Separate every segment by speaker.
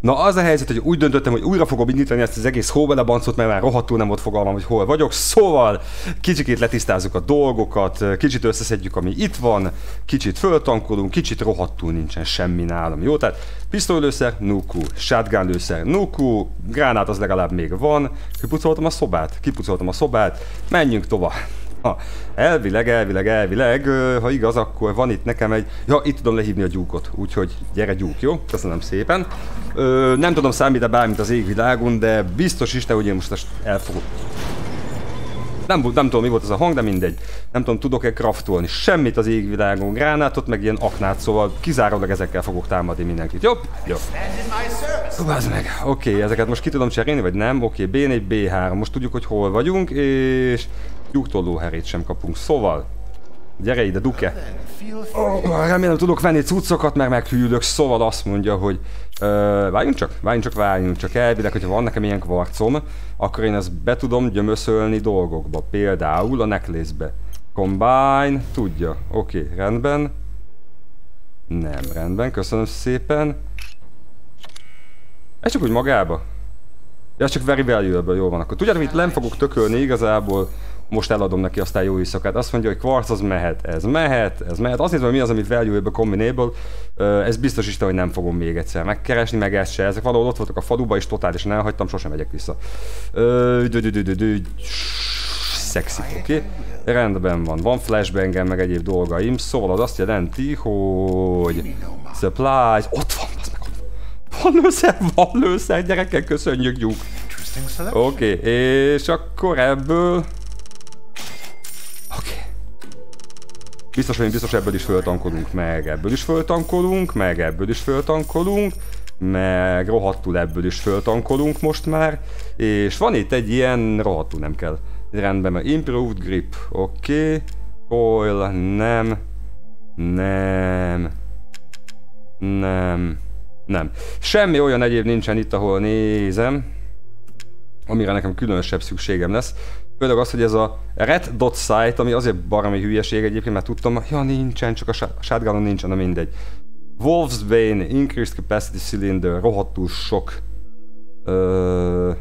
Speaker 1: Na az a helyzet, hogy úgy döntöttem, hogy újra fogom indítani ezt az egész hóbelebancot, mert már rohadtul nem volt fogalmam, hogy hol vagyok. Szóval kicsikét letisztázzuk a dolgokat, kicsit összeszedjük, ami itt van, kicsit föltankolunk, kicsit rohadtul nincsen semmi nálam. Jó, tehát pisztolylőszer, nuku, shotgun lőszer, nuku, gránát az legalább még van. Kipucoltam a szobát, kipucoltam a szobát, menjünk tovább. Ha, elvileg, elvileg, elvileg, ha igaz, akkor van itt nekem egy... Ja, itt tudom lehívni a gyúkot, úgyhogy gyere gyúk, jó? Köszönöm szépen. Ö, nem tudom számít-e bármit az égvilágon, de biztos is te, hogy én most ezt elfogom. Nem, nem tudom mi volt az a hang, de mindegy. Nem tudom, tudok-e kraftolni semmit az égvilágon, gránátot, meg ilyen aknát, szóval kizárólag ezekkel fogok támadni mindenkit. Jó? Jó. Vázd meg. Oké, okay, ezeket most ki tudom cserélni, vagy nem? Oké, okay, B4, B3. Most tudjuk, hogy hol vagyunk, és herét sem kapunk. Szóval, gyere ide, Duke! Oh, remélem tudok venni cuccokat, mert meghűlök, szóval azt mondja, hogy uh, várjunk csak, várjunk csak, várjunk csak. Elvileg, hogyha van nekem ilyen kvarcom, akkor én ezt be tudom gyömöszölni dolgokba. Például a necklace-be. Combine, tudja. Oké, okay, rendben. Nem, rendben, köszönöm szépen. Ez csak úgy magába. Ja, csak very valuable, jó van. Akkor tudjátok, itt nem fogok tökölni igazából most eladom neki aztán jó éjszakát. Azt mondja, hogy kvarc az mehet, ez mehet, ez mehet. Azt hogy mi az, amit valuable combinable, ez biztos is, hogy nem fogom még egyszer megkeresni, meg ezt se. Ezek valahol ott voltak a faluba, és totálisan elhagytam, sosem megyek vissza. Szexi, oké? Rendben van, van flashbangem, meg egyéb dolgaim, szóval az azt jelenti, hogy supplies, ott van, az meg ott van. Van lőszer, van lőszer, gyerekek, köszönjük. Oké, okay, és akkor ebből Biztos, hogy biztos ebből is föltankolunk, meg ebből is föltankolunk, meg ebből is föltankolunk, meg rohadtul ebből is föltankolunk most már, és van itt egy ilyen, rohadtul nem kell. Rendben, mert improved grip, oké, okay. coil, nem, nem, nem, nem. Semmi olyan egyéb nincsen itt, ahol nézem, amire nekem különösebb szükségem lesz. Például az, hogy ez a red dot site, ami azért baromi hülyeség egyébként, mert tudtam, ja nincsen, csak a shotgunon nincsen, na mindegy. Wolf's Bane, Increased Capacity Cylinder, rohadtul sok. Uh,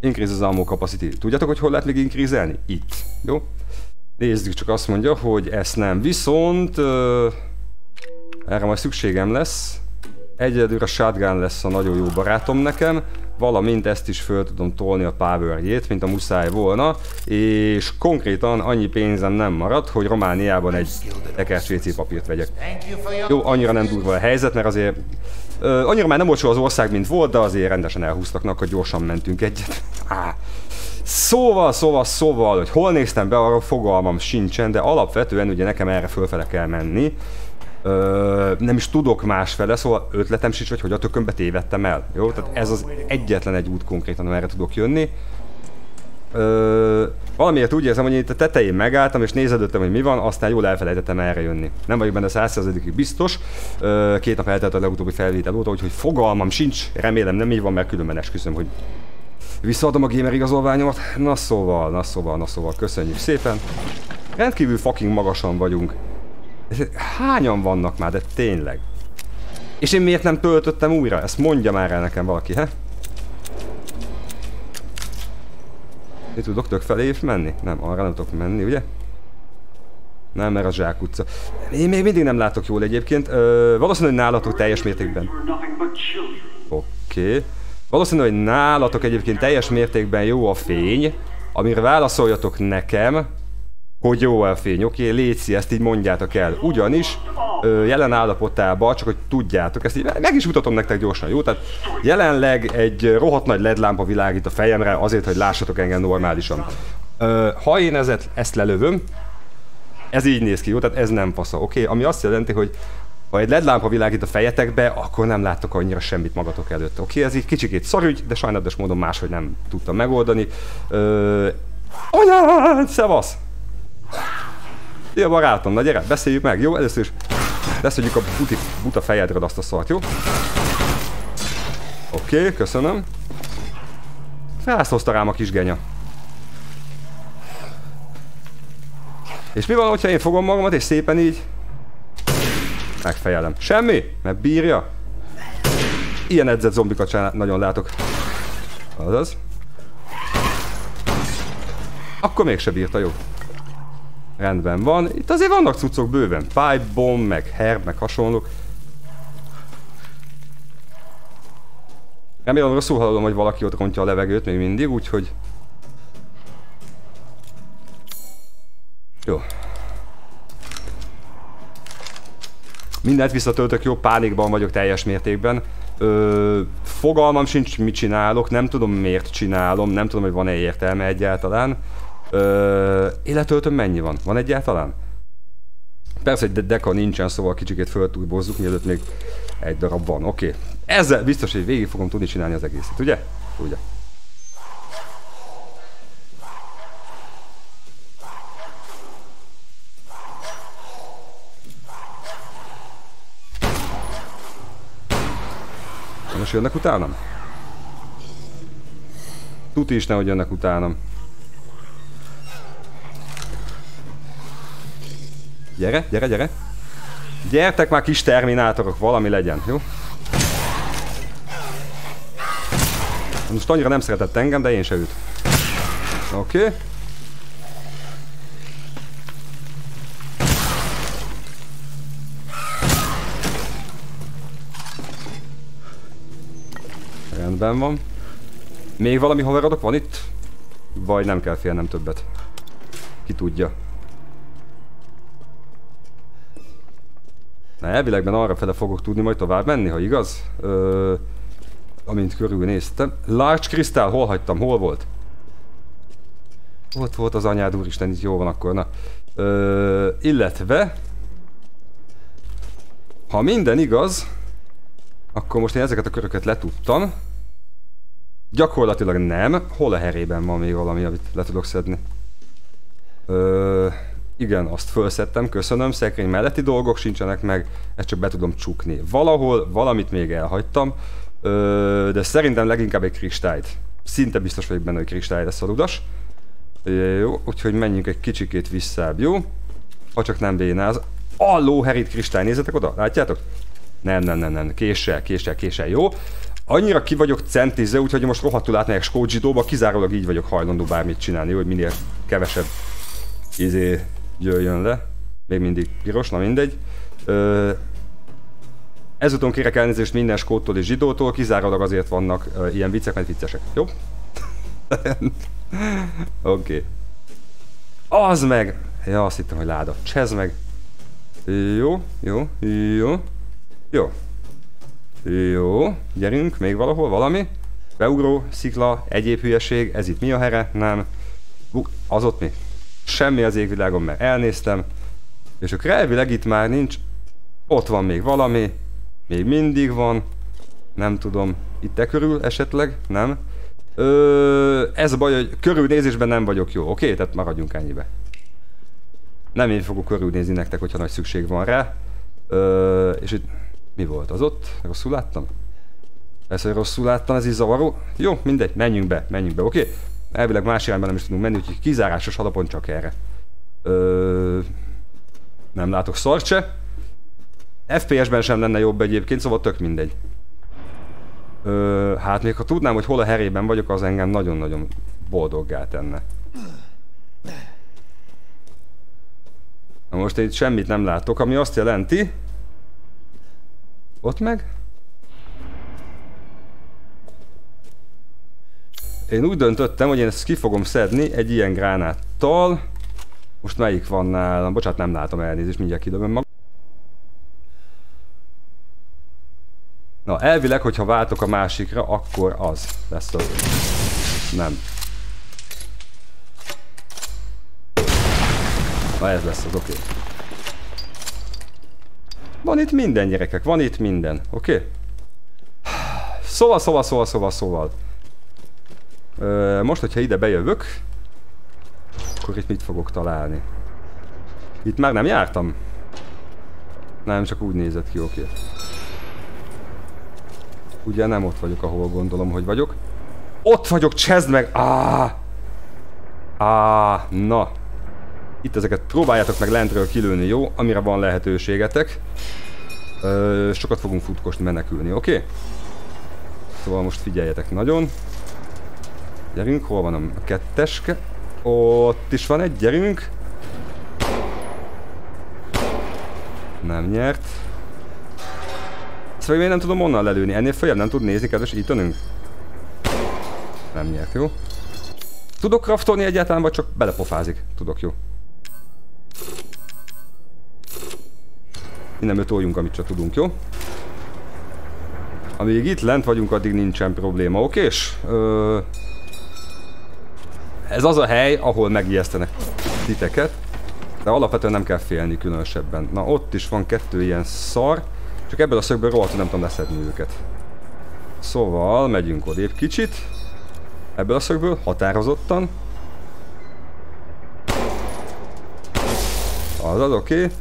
Speaker 1: increase az ammo capacity. Tudjátok, hogy hol lehet még increase-elni? Itt. Jó? Nézzük, csak azt mondja, hogy ezt nem. Viszont uh, erre majd szükségem lesz. Egyedül a shotgun lesz a nagyon jó barátom nekem valamint ezt is föl tudom tolni a power mint a muszáj volna, és konkrétan annyi pénzem nem maradt, hogy Romániában egy tekercs WC papírt vegyek. Jó, annyira nem durva a helyzet, mert azért ö, annyira már nem olcsó az ország, mint volt, de azért rendesen elhúztak, akkor gyorsan mentünk egyet. Szóval, szóval, szóval, hogy hol néztem be, arra fogalmam sincsen, de alapvetően ugye nekem erre fölfele kell menni. Ö, nem is tudok másfele, szóval ötletem sincs, hogy hogy a tökönbe tévedtem el. Jó? Tehát ez az egyetlen egy út konkrétan, amerre tudok jönni. Ö, valamiért úgy érzem, hogy itt a tetején megálltam és nézedöttem, hogy mi van, aztán jól elfelejtettem erre jönni. Nem vagyok benne százszerzadikig biztos. Ö, két nap eltelt a legutóbbi felvétel óta, úgyhogy fogalmam sincs, remélem nem így van, mert különben esküszöm, hogy visszaadom a gamer igazolványomat. Na szóval, na szóval, na szóval, köszönjük szépen. Rendkívül fucking magasan vagyunk. Hányan vannak már, de tényleg? És én miért nem töltöttem újra? Ezt mondja már el nekem valaki, he? Itt tudok tök felé menni? Nem, arra nem tudok menni, ugye? Nem, mert a Zsák utca. Én még mindig nem látok jól egyébként. Ö, valószínűleg nálatok teljes mértékben. Oké. Okay. Valószínűleg nálatok egyébként teljes mértékben jó a fény, amire válaszoljatok nekem, hogy jó a fény, oké, okay, létszi, ezt így mondjátok el. Ugyanis ö, jelen állapotában, csak hogy tudjátok, ezt így meg is mutatom nektek gyorsan, jó? Tehát jelenleg egy rohadt nagy LED lámpa világít a fejemre azért, hogy lássatok engem normálisan. Ö, ha én ezet, ezt lelövöm, ez így néz ki, jó? Tehát ez nem fasza, oké? Okay? Ami azt jelenti, hogy ha egy LED lámpa világít a fejetekbe, akkor nem láttok annyira semmit magatok előtt. Oké, okay? ez így kicsikét szarügy, de sajnálatos módon máshogy nem tudtam megoldani. Ö, anyád, szevasz! Szia barátom, na gyere, beszéljük meg, jó? Először is leszedjük a buti, buta fejedről azt a szart, jó? Oké, okay, köszönöm. Felszozta rám a kis genya. És mi van, hogyha én fogom magamat, és szépen így megfejelem? Semmi? Mert bírja? Ilyen edzett zombikat sem nagyon látok. Azaz. Akkor mégse bírta, jó. Rendben van. Itt azért vannak cuccok bőven. Pipe bomb, meg herb, meg hasonlók. Remélem rosszul hallom, hogy valaki ott rontja a levegőt még mindig, úgyhogy... Jó. Mindent visszatöltök, jó, pánikban vagyok teljes mértékben. Ö, fogalmam sincs, mit csinálok, nem tudom miért csinálom, nem tudom, hogy van-e értelme egyáltalán. Ö, életöltöm mennyi van? Van egyáltalán? Persze, hogy deka nincsen, szóval kicsikét föltúlbozzuk, mielőtt még egy darab van. Oké. Okay. Ezzel biztos, hogy végig fogom tudni csinálni az egészet, ugye? Ugye. Most jönnek utánam? Tuti is nehogy jönnek utánam. Gyere, gyere, gyere. Gyertek már kis terminátorok, valami legyen, jó? Most annyira nem szeretett engem, de én se őt. Oké. Okay. Rendben van. Még valami hoverodok van itt? Vagy nem kell félnem többet? Ki tudja. Na, elvilegben arra fele fogok tudni majd tovább menni, ha igaz? Ö, amint körülnéztem. Large Crystal, hol hagytam? Hol volt? Ott volt az anyád, úristen, itt jó van akkor, na. Ö, illetve... Ha minden igaz, akkor most én ezeket a köröket letudtam. Gyakorlatilag nem. Hol a herében van még valami, amit le tudok szedni? Ö, igen, azt felszettem, köszönöm. Szekrény melletti dolgok sincsenek meg, ezt csak be tudom csukni. Valahol valamit még elhagytam, ö, de szerintem leginkább egy kristályt. Szinte biztos vagyok benne, hogy kristály lesz a ludas. Jó, úgyhogy menjünk egy kicsikét visszább, jó? Ha csak nem bénáz. A lóherit kristály, nézzetek oda, látjátok? Nem, nem, nem, nem, késsel, késsel, késsel, jó? Annyira ki vagyok centizve, úgyhogy most rohadtul átmegyek Skódzsidóba, kizárólag így vagyok hajlandó bármit csinálni, hogy minél kevesebb izé jöjjön le. Még mindig piros, na mindegy. Ö, ezúton kérek elnézést minden skóttól és zsidótól, kizárólag azért vannak ö, ilyen viccek, mert viccesek. Jó? Oké. Okay. Az meg! Ja, azt hittem, hogy láda. Csez meg. Jó, jó, jó. Jó. Jó, gyerünk, még valahol, valami. Beugró, szikla, egyéb hülyeség, ez itt mi a here? Nem. Buk, az ott mi? Semmi az égvilágon, mert elnéztem. És akkor elvileg itt már nincs. Ott van még valami. Még mindig van. Nem tudom. Itt e körül esetleg? Nem. Ö, ez a baj, hogy körülnézésben nem vagyok jó. Oké? Tehát maradjunk ennyibe. Nem én fogok körülnézni nektek, hogyha nagy szükség van rá. Ö, és itt mi volt az ott? Rosszul láttam? Ez, hogy rosszul láttam, ez is zavaró. Jó, mindegy, menjünk be, menjünk be, oké? Elvileg más irányban nem is tudunk menni, úgyhogy kizárásos alapon csak erre. Ö... Nem látok szart se. FPS-ben sem lenne jobb egyébként, szóval tök mindegy. Ö, hát még ha tudnám, hogy hol a herében vagyok, az engem nagyon-nagyon boldoggá tenne. Na most itt semmit nem látok, ami azt jelenti, ott meg? Én úgy döntöttem, hogy én ezt ki fogom szedni egy ilyen gránáttal. Most melyik van nálam? Bocsát, nem látom elnézést, mindjárt kidobom magam. Na, elvileg, hogyha váltok a másikra, akkor az lesz az. Nem. Na ez lesz az, oké. Okay. Van itt minden gyerekek, van itt minden, oké? Okay? Szóval, szóval, szóval, szóval, szóval. Most, hogyha ide bejövök, akkor itt mit fogok találni? Itt már nem jártam? Nem, csak úgy nézett ki, oké. Ugye nem ott vagyok, ahol gondolom, hogy vagyok. Ott vagyok, csezd meg! Áh! Áh, na. Itt ezeket próbáljátok meg lentről kilőni, jó? Amire van lehetőségetek. Ö, sokat fogunk futkosni, menekülni, oké? Szóval most figyeljetek nagyon. Gyerünk, hol van a ketteske? Ott is van egy, gyerünk. Nem nyert. Szóval én nem tudom onnan lelőni. Ennél följebb nem tud nézni, kedves ítönünk? Nem nyert, jó? Tudok craftolni egyáltalán, vagy csak belepofázik? Tudok, jó. Innen toljunk, amit csak tudunk, jó? Amíg itt lent vagyunk, addig nincsen probléma, okés? Ö... Ez az a hely, ahol megijesztenek titeket. De alapvetően nem kell félni különösebben. Na ott is van kettő ilyen szar. Csak ebből a szögből rohadtul nem tudom leszedni őket. Szóval megyünk odébb kicsit. Ebből a szögből határozottan. Azaz, oké. Okay.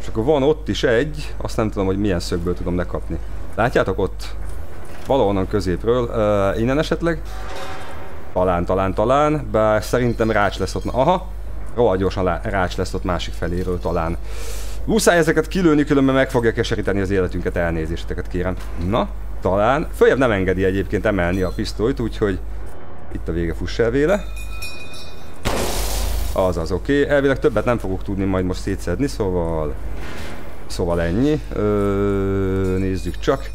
Speaker 1: És akkor van ott is egy, azt nem tudom, hogy milyen szögből tudom lekapni. Látjátok ott? Valahonnan középről. Uh, innen esetleg? Talán, talán, talán. Bár szerintem rács lesz ott. Aha. Rohadt gyorsan rács lesz ott másik feléről talán. Muszáj ezeket kilőni, különben meg fogja keseríteni az életünket, elnézéseteket kérem. Na, talán. Följebb nem engedi egyébként emelni a pisztolyt, úgyhogy itt a vége fuss el véle. Azaz, oké. Okay. Elvileg többet nem fogok tudni majd most szétszedni, szóval... Szóval ennyi. Ö, nézzük csak.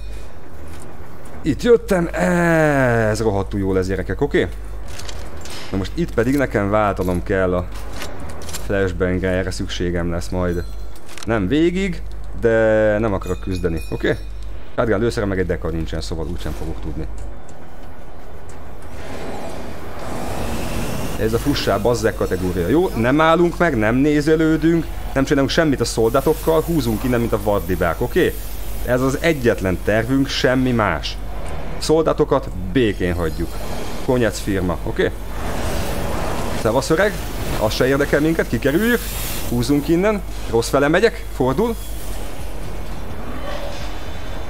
Speaker 1: Itt jöttem. Ez rohadtul jó lesz gyerekek, oké? Okay? Na most itt pedig nekem váltanom kell a flashbangre, erre szükségem lesz majd. Nem végig, de nem akarok küzdeni, oké? Okay? Shotgun lőszere meg egy deka nincsen, szóval úgysem fogok tudni. Ez a fussá bazzek kategória. Jó, nem állunk meg, nem nézelődünk, nem csinálunk semmit a szoldátokkal, húzunk innen, mint a vaddibák, oké? Okay? Ez az egyetlen tervünk, semmi más. Szoldátokat békén hagyjuk. Konyec firma, oké? Okay? Szevasz öreg, az se érdekel minket, kikerüljük. Húzunk innen, rossz fele megyek, fordul.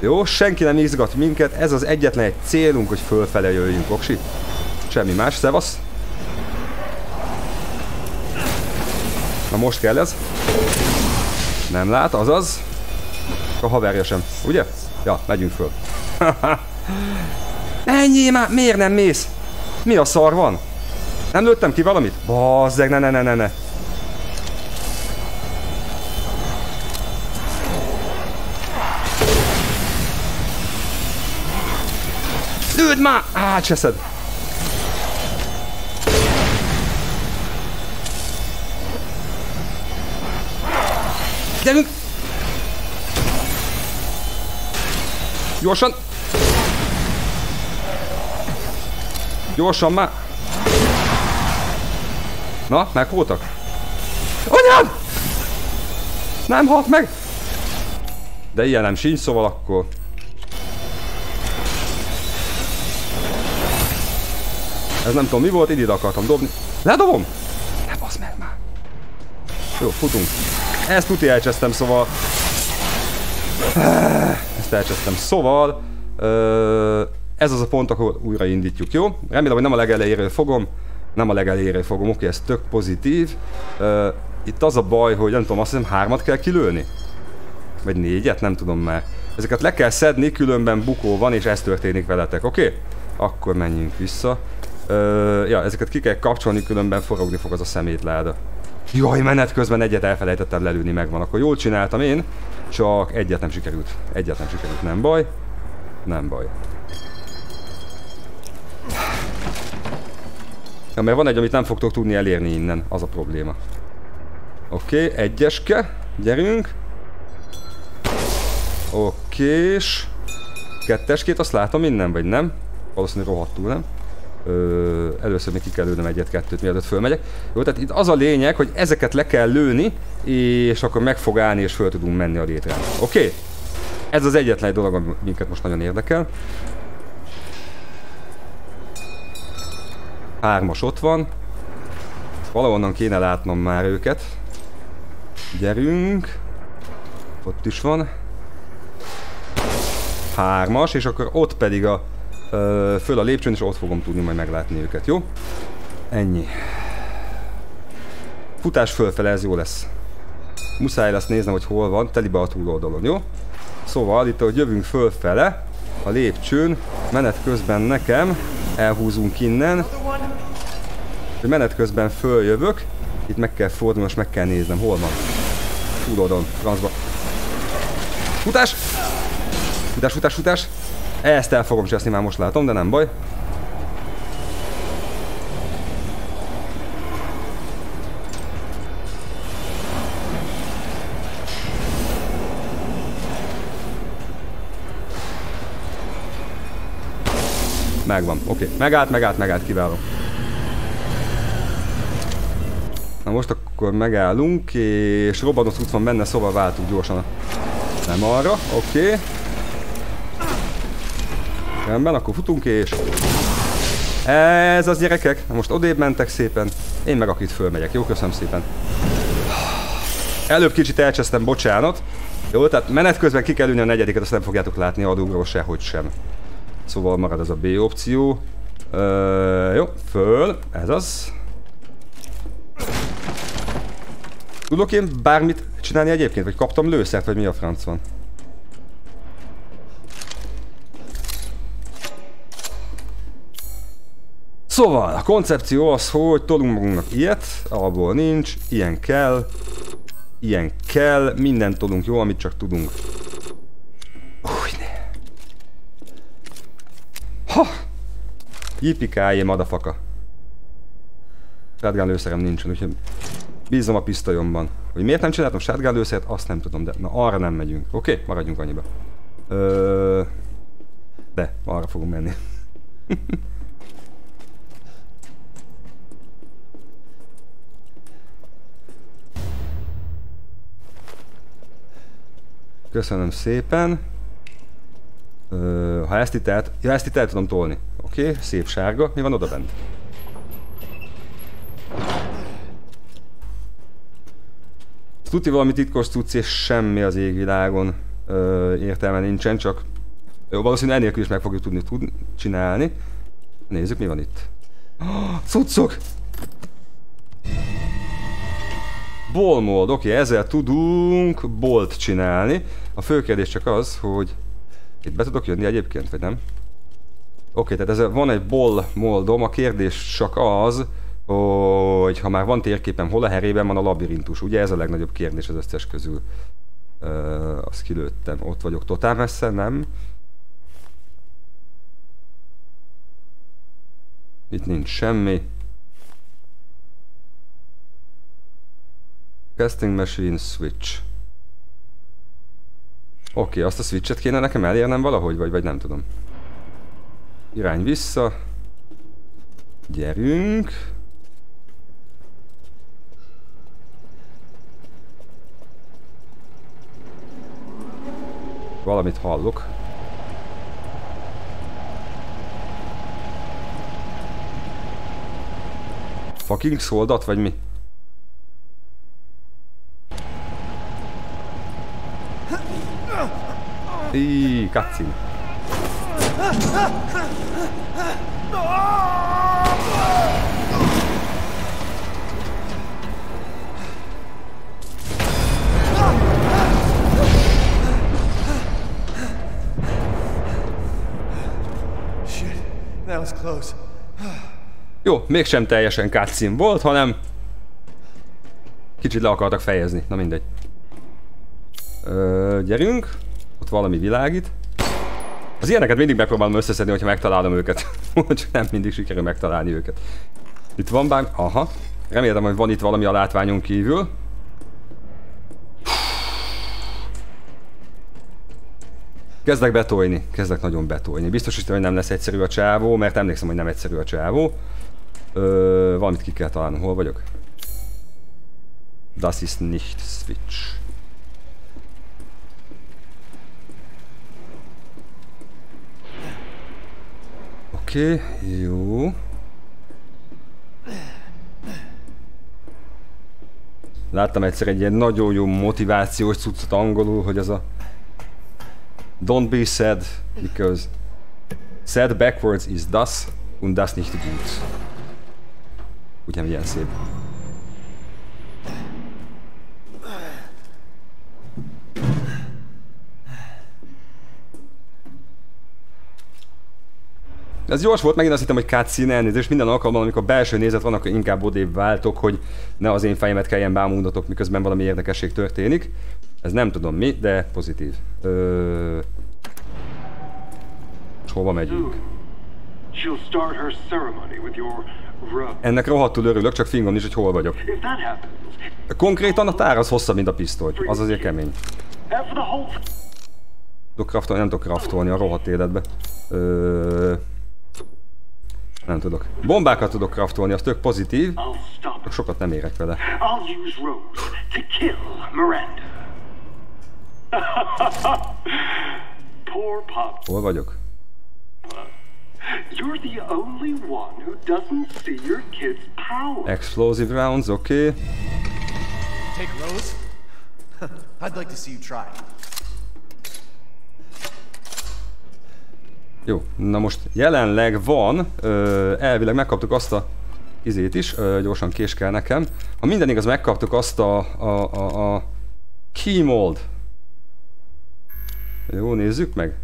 Speaker 1: Jó, senki nem izgat minket, ez az egyetlen egy célunk, hogy fölfele jöjjünk, oksi. Semmi más, szevasz. Na most kell ez. Nem lát, azaz. A haverja sem, ugye? Ja, megyünk föl. Ennyi már, miért nem mész? Mi a szar van? Nem lőttem ki valamit? Bazzeg, ne, ne, ne, ne, ne. Lőd már! Átseszed! Gyerünk! Gyorsan! Gyorsan már! Na, megvoltak? Anyám! Nem halt meg! De ilyen nem sincs, szóval akkor... Ez nem tudom mi volt, így akartam dobni. Ledobom? Ne basz meg már. Jó, futunk. Ezt tuti elcsesztem, szóval... Ezt elcsesztem. Szóval... Ez az a pont, ahol újra indítjuk, jó? Remélem, hogy nem a legelejéről fogom. Nem a legelejéről fogom, oké, ez tök pozitív. Itt az a baj, hogy nem tudom, azt hiszem hármat kell kilőni? Vagy négyet? Nem tudom már. Ezeket le kell szedni, különben bukó van, és ez történik veletek, oké? Akkor menjünk vissza. Ö, ja, ezeket ki kell kapcsolni, különben forogni fog az a szemétláda. Jaj, menet közben egyet elfelejtettem lelőni, megvan. Akkor jól csináltam én, csak egyet nem sikerült. Egyet nem sikerült, nem baj. Nem baj. Ja, mert van egy, amit nem fogtok tudni elérni innen, az a probléma. Oké, okay, egyeske, gyerünk. Oké, és... Ketteskét azt látom innen, vagy nem? Valószínűleg rohadtul, nem? Ö, először még ki kell lőnöm egyet-kettőt, mielőtt fölmegyek. Jó, tehát itt az a lényeg, hogy ezeket le kell lőni, és akkor meg fog állni, és föl tudunk menni a létrán. Oké? Okay? Ez az egyetlen egy dolog, ami minket most nagyon érdekel. Hármas ott van. Valahonnan kéne látnom már őket. Gyerünk. Ott is van. Hármas, és akkor ott pedig a ö, föl a lépcsőn, és ott fogom tudni majd meglátni őket, jó? Ennyi. Futás fölfele, ez jó lesz. Muszáj lesz néznem, hogy hol van, telibe a túloldalon, jó? Szóval itt, ahogy jövünk fölfele, a lépcsőn, menet közben nekem elhúzunk innen, hogy menet közben följövök, itt meg kell fordulni, most meg kell néznem, hol van. Túloldon, francba. Futás! Futás, futás, futás! Ezt el fogom cseszni, már most látom, de nem baj. Megvan, oké. Okay. Megállt, megállt, megállt, kiváló. Na most akkor megállunk, és robbanott út van benne, szóval váltunk gyorsan. Nem arra, oké. Okay. Rendben, akkor futunk és... Ez az gyerekek, most odébb mentek szépen. Én meg akit fölmegyek. Jó, köszönöm szépen. Előbb kicsit elcsesztem, bocsánat. Jó, tehát menet közben ki kell ülni a negyediket, azt nem fogjátok látni adógról sehogy sem. Szóval marad ez a B opció. Ö, jó, föl, ez az. Tudok én bármit csinálni egyébként? Vagy kaptam lőszert, vagy mi a franc van? Szóval, a koncepció az, hogy tolunk magunknak ilyet, abból nincs, ilyen kell, ilyen kell, mindent tolunk jó, amit csak tudunk. Ha! Yipikájé, madafaka. Shotgun lőszerem nincsen, úgyhogy bízom a pisztolyomban. Hogy miért nem csináltam shotgun lőszert, azt nem tudom, de na arra nem megyünk. Oké, okay, maradjunk annyiba. Ö... De, arra fogunk menni. Köszönöm szépen. Ö, ha ezt itt el, ja, ezt itt el tudom tolni. Oké, okay, szép sárga. Mi van oda bent? Tuti valami titkos tudsz és semmi az égvilágon ö, értelme nincsen, csak jó, valószínűleg ennélkül is meg fogjuk tudni tud csinálni. Nézzük, mi van itt. Oh, cuccok! Bolmold, oké, okay, ezzel tudunk bolt csinálni. A fő kérdés csak az, hogy itt be tudok jönni egyébként, vagy nem? Oké, okay, tehát ez van egy bol moldom, a kérdés csak az, hogy ha már van térképem, hol a herében van a labirintus. Ugye ez a legnagyobb kérdés az összes közül. Uh, azt kilőttem. Ott vagyok totál messze, nem? Itt nincs semmi. Casting machine switch. Oké, okay, azt a switchet kéne nekem elérnem valahogy, vagy, vagy nem tudom. Irány vissza. Gyerünk. Valamit hallok. Fucking szoldat, vagy mi? Ih, cutscene. Jó, mégsem teljesen cutscene volt, hanem kicsit le akartak fejezni. Na mindegy. Ö, gyerünk valami világít. Az ilyeneket mindig megpróbálom összeszedni, hogyha megtalálom őket. Csak nem mindig sikerül megtalálni őket. Itt van bár... Aha. Remélem, hogy van itt valami a látványon kívül. Kezdek betolni. Kezdek nagyon betolni. Biztos, hogy nem lesz egyszerű a csávó, mert emlékszem, hogy nem egyszerű a csávó. Ö, valamit ki kell találnom. Hol vagyok? Das ist nicht Switch. Oké, okay, jó. Láttam egyszer egy ilyen nagyon jó motivációs cuccot angolul, hogy az a Don't be sad, because sad backwards is das, und das nicht gut. Ugye milyen szép. Ez gyors volt, megint azt hittem, hogy cutscene elnézést. Minden alkalommal, amikor belső nézet van, akkor inkább odébb váltok, hogy ne az én fejemet kelljen bámuldatok, miközben valami érdekesség történik. Ez nem tudom mi, de pozitív. Ö... És hova megyünk? Ennek rohadtul örülök, csak fingom is, hogy hol vagyok. Konkrétan a tár az hosszabb, mint a pisztoly. Az azért kemény. Tudok craftolni, nem tudok craftolni a rohadt életbe. Ö... Nem tudok. Bombákat tudok craftolni, az tök pozitív. Sokat nem érek vele.
Speaker 2: I'll use Rose to kill Miranda. Poor Pop.
Speaker 1: Hol vagyok?
Speaker 2: You're the only one who doesn't see your kid's power.
Speaker 1: Explosive rounds, oké. Okay.
Speaker 3: Take Rose? I'd like to see you try.
Speaker 1: Jó, na most jelenleg van, ö, elvileg megkaptuk azt a izét is, ö, gyorsan kés kell nekem. Ha minden igaz, megkaptuk azt a, a, a, a key mold. Jó, nézzük meg.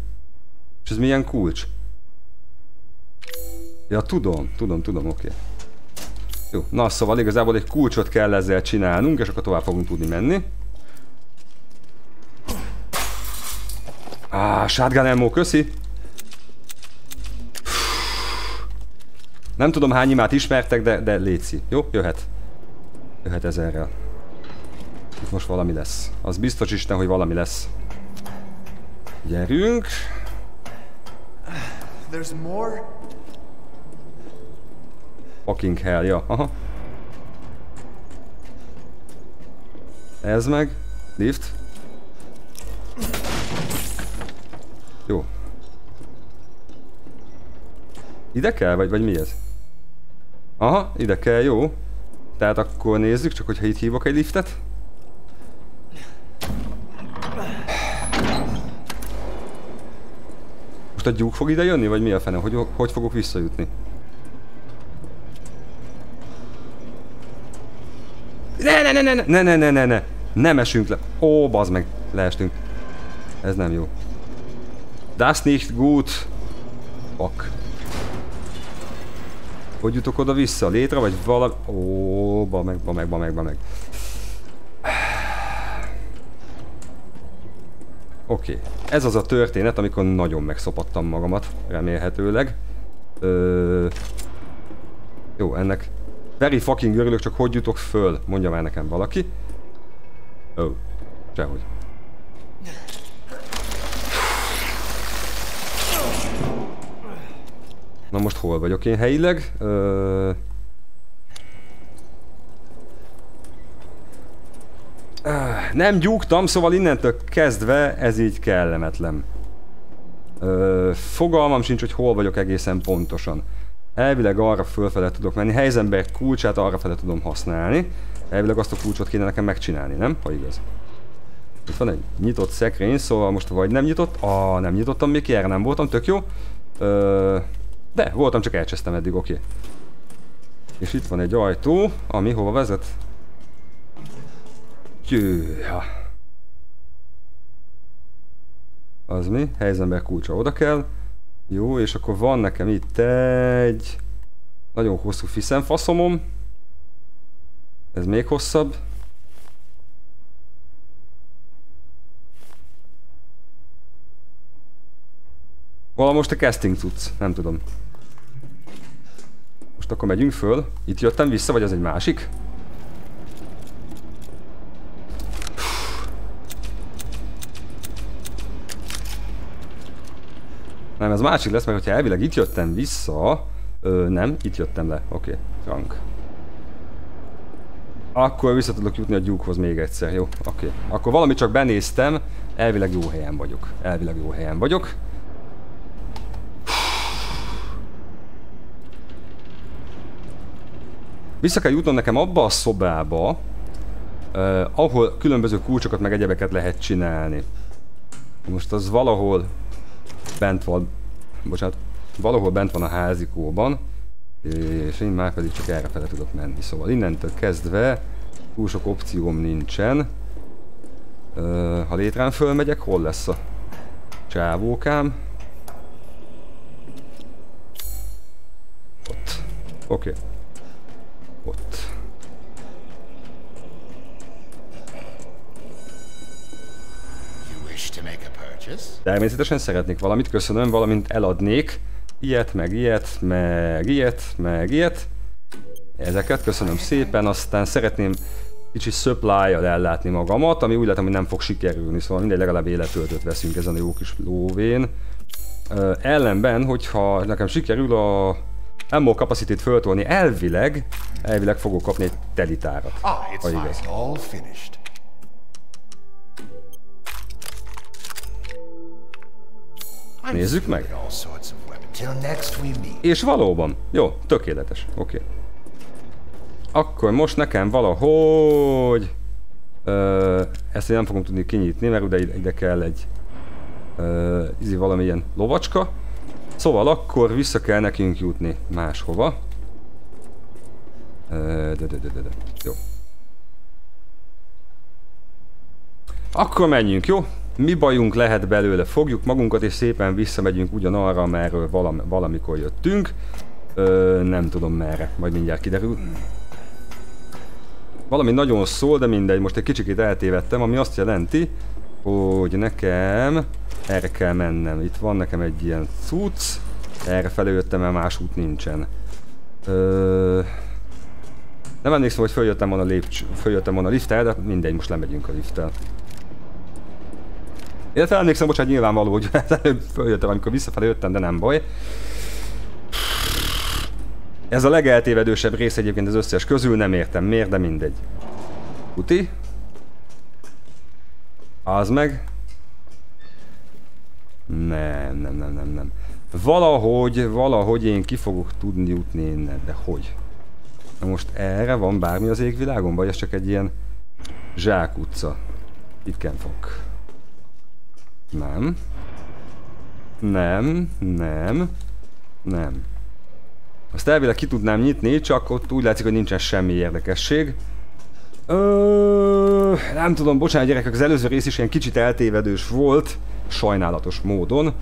Speaker 1: És ez milyen kulcs? Ja, tudom, tudom, tudom, oké. Okay. Jó, na szóval igazából egy kulcsot kell ezzel csinálnunk, és akkor tovább fogunk tudni menni. Ah, shotgun ammo, köszi! Nem tudom hány imát ismertek, de, de léci. Jó? Jöhet. Jöhet ezerrel. Itt most valami lesz. Az biztos Isten, hogy valami lesz. Gyerünk.
Speaker 3: There's more?
Speaker 1: Fucking hell, ja. Aha. Ez meg. Lift. Jó. Ide kell, vagy, vagy mi ez? Aha, ide kell, jó. Tehát akkor nézzük, csak hogyha itt hívok egy liftet. Most a gyúk fog ide jönni, vagy mi a fene? Hogy, hogy fogok visszajutni? Ne, ne, ne, ne, ne, ne, ne, ne, ne, nem esünk le. Ó, bazd meg, leestünk. Ez nem jó. Das nicht gut. Fuck. Hogy jutok oda vissza? Létre vagy valami... Ó, ba meg, ba meg, ba meg, ba meg. Oké. Okay. Ez az a történet, amikor nagyon megszopattam magamat, remélhetőleg. Ö... Jó, ennek very fucking örülök, csak hogy jutok föl, mondja már nekem valaki. Ó, oh, sehogy. Na most hol vagyok én helyileg? Ö... Nem gyúgtam, szóval innentől kezdve ez így kellemetlen. Ö, fogalmam sincs, hogy hol vagyok egészen pontosan. Elvileg arra fölfele tudok menni, Heisenberg kulcsát arra fele tudom használni. Elvileg azt a kulcsot kéne nekem megcsinálni, nem? Ha igaz. Itt van egy nyitott szekrény, szóval most vagy nem nyitott. Ah, nem nyitottam még ki, erre nem voltam, tök jó. Ö, de, voltam, csak elcsesztem eddig, oké. Okay. És itt van egy ajtó, ami hova vezet? Jöha. Az mi? Heisenberg kulcsa oda kell. Jó, és akkor van nekem itt egy nagyon hosszú fiszenfaszomom. Ez még hosszabb. Vala most a casting cucc, nem tudom. Most akkor megyünk föl. Itt jöttem vissza, vagy ez egy másik? Nem, ez másik lesz, mert hogyha elvileg itt jöttem vissza... Ö, nem, itt jöttem le. Oké, okay. rank. Akkor vissza tudok jutni a gyúkhoz még egyszer, jó? Oké. Okay. Akkor valami csak benéztem, elvileg jó helyen vagyok. Elvileg jó helyen vagyok. Vissza kell jutnom nekem abba a szobába, uh, ahol különböző kulcsokat meg egyebeket lehet csinálni. Most az valahol bent van, bocsánat, valahol bent van a házikóban, és én már pedig csak erre fele tudok menni. Szóval innentől kezdve túl sok opcióm nincsen. Ha létrán fölmegyek, hol lesz a csávókám? Oké. Okay. Ott. Természetesen szeretnék valamit, köszönöm, valamint eladnék. Ilyet, meg ilyet, meg ilyet, meg ilyet. Ezeket köszönöm szépen, aztán szeretném kicsi supply ellátni magamat, ami úgy látom, hogy nem fog sikerülni, szóval mindegy legalább életöltöt veszünk ezen a jó kis lóvén. Ö, ellenben, hogyha nekem sikerül a ammo capacity-t föltolni, elvileg, elvileg fogok kapni egy telitárat.
Speaker 4: Ah, it's
Speaker 1: ha igaz.
Speaker 4: All finished. We meet.
Speaker 1: És valóban. Jó, tökéletes. Oké. Okay. Akkor most nekem valahogy... Ö, ezt én nem fogom tudni kinyitni, mert ide, ide kell egy... Ö, izi valamilyen lovacska. Szóval akkor vissza kell nekünk jutni máshova. Ö, de, de, de, de, de. Jó. Akkor menjünk, jó? Mi bajunk lehet belőle? Fogjuk magunkat és szépen visszamegyünk ugyanarra, merről valam, valamikor jöttünk. Ö, nem tudom merre, majd mindjárt kiderül. Valami nagyon szól, de mindegy, most egy kicsikét eltévedtem, ami azt jelenti, hogy nekem erre kell mennem. Itt van nekem egy ilyen cucc, erre felé mert más út nincsen. Ö... Nem emlékszem, hogy följöttem volna, lépcs, följöttem volna a lifttel, de mindegy, most lemegyünk a lifttel. Illetve emlékszem, bocsánat, nyilvánvaló, hogy előbb följöttem, amikor visszafelé jöttem, de nem baj. Ez a legeltévedősebb rész egyébként az összes közül, nem értem miért, de mindegy. Kuti? Az meg? Nem, nem, nem, nem, nem. Valahogy, valahogy én ki fogok tudni jutni innen, de hogy? Na most erre van bármi az égvilágon, vagy ez csak egy ilyen zsákutca? Itt fog. Nem. Nem, nem, nem. Azt elvileg ki tudnám nyitni, csak ott úgy látszik, hogy nincsen semmi érdekesség. Ö, nem tudom, bocsánat gyerekek, az előző rész is ilyen kicsit eltévedős volt, sajnálatos módon.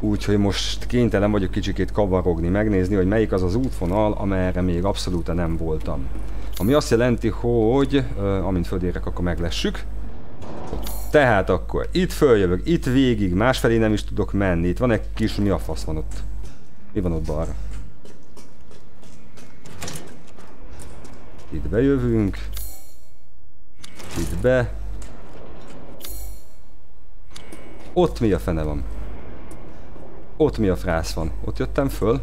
Speaker 1: Úgyhogy most kénytelen vagyok kicsikét kavarogni, megnézni, hogy melyik az az útvonal, amerre még abszolút nem voltam. Ami azt jelenti, hogy ö, amint földérek, akkor meglessük. Tehát akkor itt följövök, itt végig, másfelé nem is tudok menni. Itt van egy kis, mi a fasz van ott? Mi van ott balra? Itt bejövünk. Itt be. Ott mi a fene van? Ott mi a frász van? Ott jöttem föl.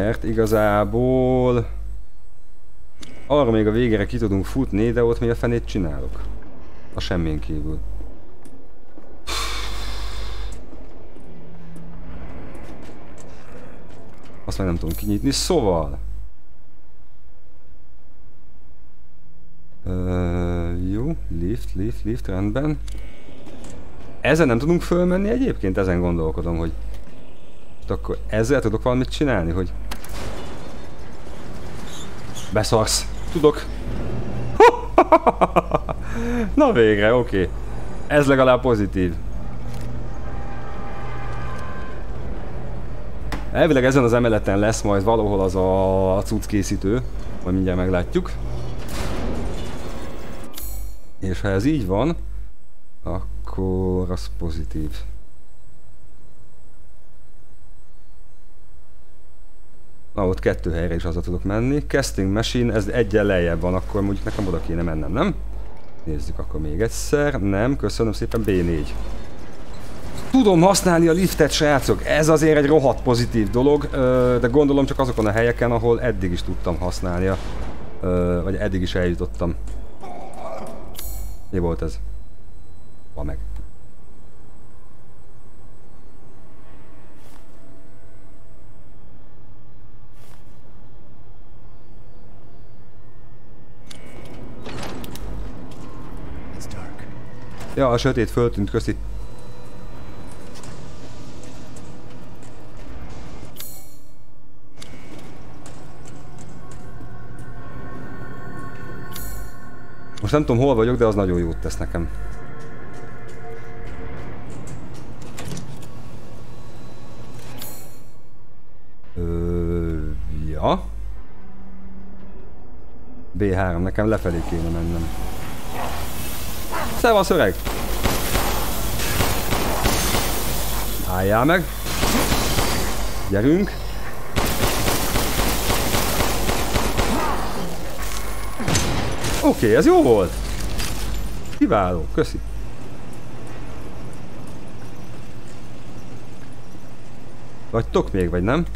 Speaker 1: Nyert igazából. Arra még a végére ki tudunk futni, de ott mi a fenét csinálok? A semmén kívül. Azt meg nem tudom kinyitni, szóval... Uh, jó, lift, lift, lift, rendben. Ezen nem tudunk fölmenni egyébként? Ezen gondolkodom, hogy... Hát akkor ezzel tudok valamit csinálni, hogy... Beszarsz. Tudok. Na végre, oké. Okay. Ez legalább pozitív. Elvileg ezen az emeleten lesz majd valahol az a cucc készítő. Majd mindjárt meglátjuk. És ha ez így van, akkor az pozitív. Na, ott kettő helyre is haza tudok menni. Casting Machine, ez egyen lejjebb van, akkor mondjuk nekem oda kéne mennem, nem? Nézzük akkor még egyszer. Nem, köszönöm szépen, B4. Tudom használni a liftet, srácok. Ez azért egy rohadt pozitív dolog, de gondolom csak azokon a helyeken, ahol eddig is tudtam használni, vagy eddig is eljutottam. Mi volt ez? Van meg. Ja, a sötét föltűnt, köszi. Most nem tudom hol vagyok, de az nagyon jót tesz nekem. Ja. B3, nekem lefelé kéne mennem. Szevasz öreg! Álljál meg! Gyerünk! Oké, okay, ez jó volt! Kiváló, köszi! Vagytok még, vagy nem?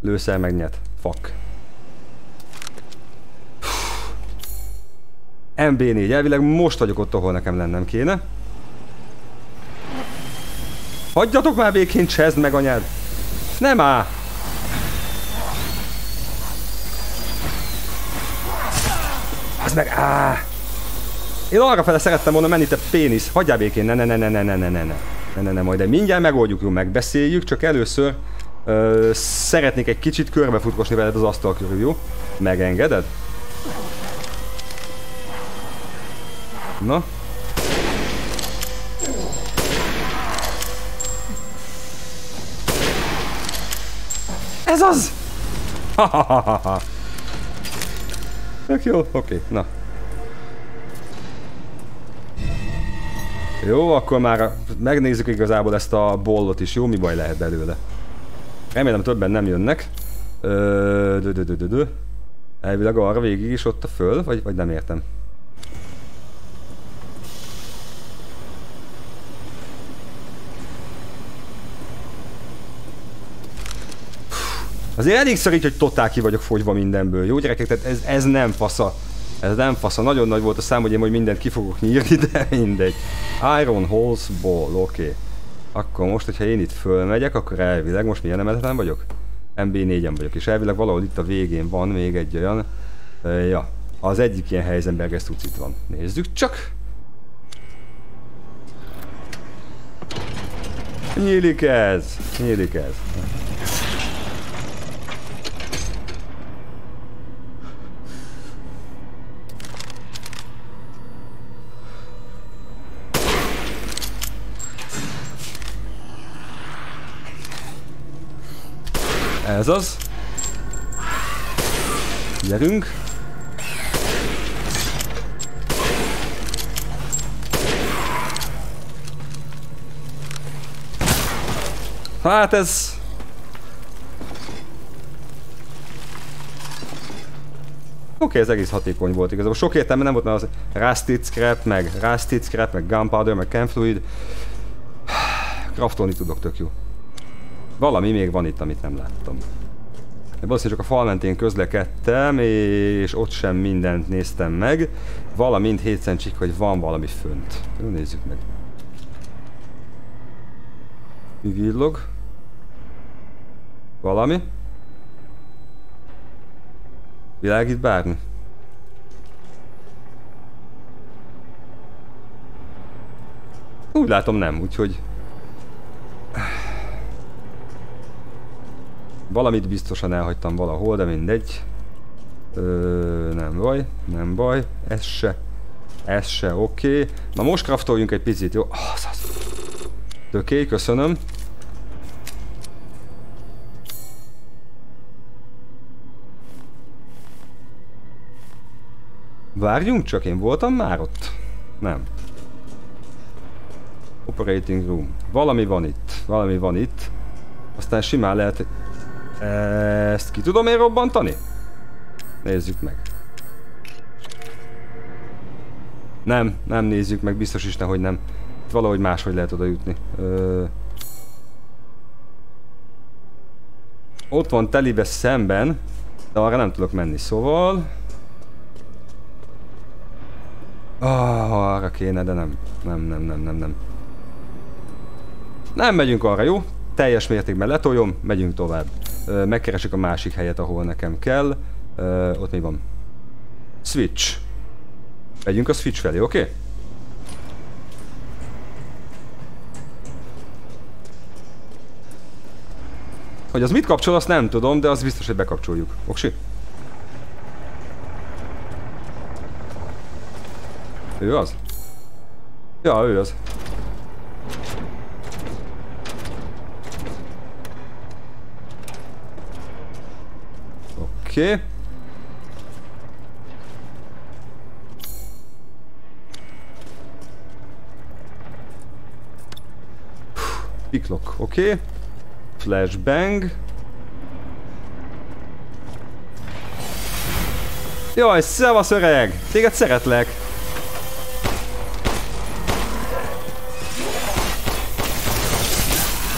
Speaker 1: Lőszel megnyet. Fuck. MB4, elvileg most vagyok ott, ahol nekem lennem kéne. Hagyjatok már békén, csezd meg anyád! Nem á! Az meg, á! Én arra fele szerettem volna menni, te pénisz! Hagyjál békén, ne ne ne ne ne ne ne ne ne ne ne ne majd de mindjárt megoldjuk, jó, megbeszéljük, csak először ö, szeretnék egy kicsit körbefutkosni veled az asztal körül, jó? Megengeded? Na? Ez az! Ha ha ha ha jó, oké, na. Jó, akkor már megnézzük igazából ezt a bollot is, jó? Mi baj lehet belőle? Remélem többen nem jönnek. Ö, dö, dö, dö, dö, dö. Elvileg arra végig is ott a föl, vagy, vagy nem értem. Azért elég szorít, hogy totál ki vagyok fogyva mindenből. Jó gyerekek, tehát ez, ez nem fasza. Ez nem fasza. Nagyon nagy volt a szám, hogy én majd mindent ki fogok nyírni, de mindegy. Iron Horse Ball, oké. Okay. Akkor most, hogyha én itt fölmegyek, akkor elvileg, most milyen emeleten vagyok? MB4-en vagyok, és elvileg valahol itt a végén van még egy olyan. Uh, ja, az egyik ilyen Heisenberges tucit van. Nézzük csak! Nyílik ez! Nyílik ez! Ez az. Gyerünk. Hát ez... Oké, okay, ez egész hatékony volt igazából. Sok értelme nem volt, mert az Rusted Scrap, meg Rusted Scrap, meg Gunpowder, meg Camfluid. Craftolni tudok, tök jó. Valami még van itt, amit nem láttam. Valószínűleg csak a fal mentén közlekedtem, és ott sem mindent néztem meg. Valamint hétszer csik, hogy van valami fönt. Jó, nézzük meg. Mi villog? Valami? Világít bármi? Úgy látom nem, úgyhogy Valamit biztosan elhagytam valahol, de mindegy. Ö, nem baj, nem baj. Ez se. Ez se, oké. Okay. Na most craftoljunk egy picit, jó? Oh, az. Oké, köszönöm. Várjunk csak, én voltam már ott? Nem. Operating room. Valami van itt. Valami van itt. Aztán simán lehet ezt ki tudom én robbantani? Nézzük meg. Nem, nem nézzük meg, biztos is hogy nem. Valahogy máshogy lehet oda jutni. Ö... Ott van telibe szemben, de arra nem tudok menni, szóval... Ah, arra kéne, de nem. Nem, nem, nem, nem, nem. Nem megyünk arra, jó? Teljes mértékben letoljom, megyünk tovább megkeresek a másik helyet, ahol nekem kell. Ott mi van? Switch. Megyünk a switch felé, oké? Okay? Hogy az mit kapcsol, azt nem tudom, de az biztos, hogy bekapcsoljuk. Oksi? Ő az? Ja, ő az. Oké. Okay. Picklock, oké. Okay. Flashbang. Jaj, szevasz öreg! Téged szeretlek!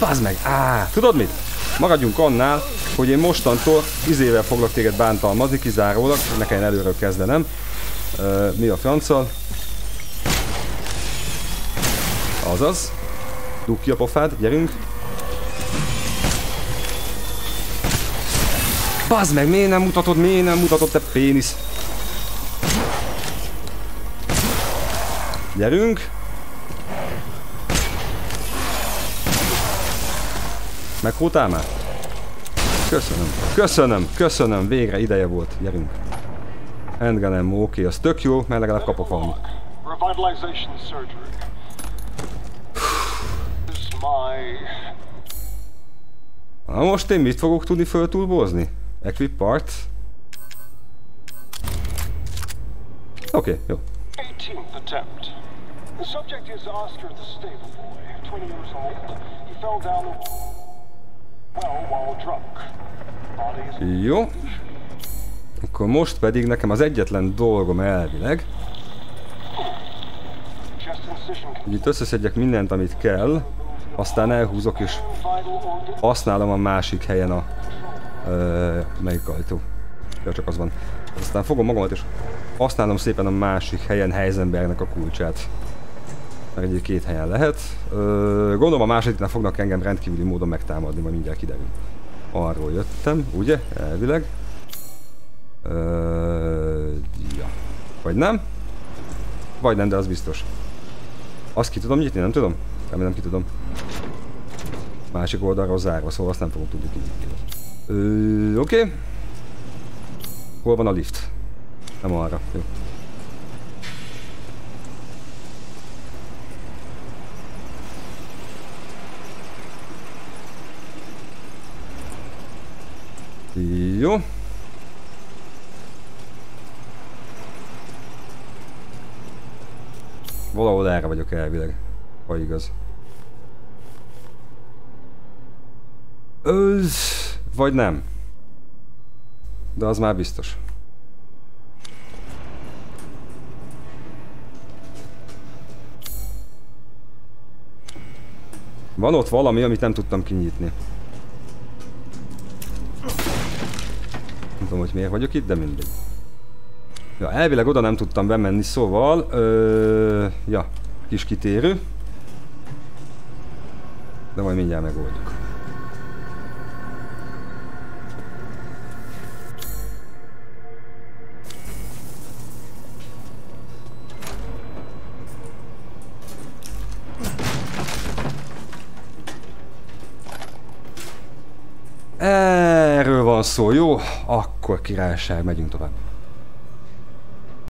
Speaker 1: Bazd meg! Á, tudod mit? Maradjunk annál, hogy én mostantól izével foglak téged bántalmazni, kizárólag, ne kelljen előről kezdenem. Uh, mi a franccal? Azaz. Dug ki a pofád, gyerünk. Bazd meg, miért nem mutatod, miért nem mutatod, te pénisz? Gyerünk. Meghótál már? Köszönöm. Köszönöm, köszönöm, végre ideje volt. Gyerünk. Handgun oké, okay, az tök jó, mert legalább kapok valamit. Na most én mit fogok tudni föltúlbózni? Equip part. Oké, okay, jó. 18th attempt. The subject is Oscar the stable boy, 20 years old. He fell down the. Jó. Akkor most pedig nekem az egyetlen dolgom elvileg, hogy itt összeszedjek mindent, amit kell, aztán elhúzok és használom a másik helyen a... Ö, melyik ajtó? Ja, csak az van. Aztán fogom magamat és használom szépen a másik helyen Heisenbergnek a kulcsát. Mert egy két helyen lehet. Gondolom a másodiknál fognak engem rendkívüli módon megtámadni, majd mindjárt kiderül. Arról jöttem, ugye? Elvileg. Ö, ja. Vagy nem? Vagy nem, de az biztos. Azt ki tudom nyitni, nem tudom? Remélem ki tudom. Másik oldalról zárva, szóval azt nem fogom tudni kinyitni. Oké. Okay. Hol van a lift? Nem arra. Jó. Jó. Valahol erre vagyok elvileg, ha igaz. Őz, vagy nem. De az már biztos. Van ott valami, amit nem tudtam kinyitni. Tudom, hogy miért vagyok itt, de mindegy. Ja, elvileg oda nem tudtam bemenni, szóval... Ö, ja, kis kitérő. De majd mindjárt megoldjuk. Erről van szó, jó? Akkor királyság, megyünk tovább.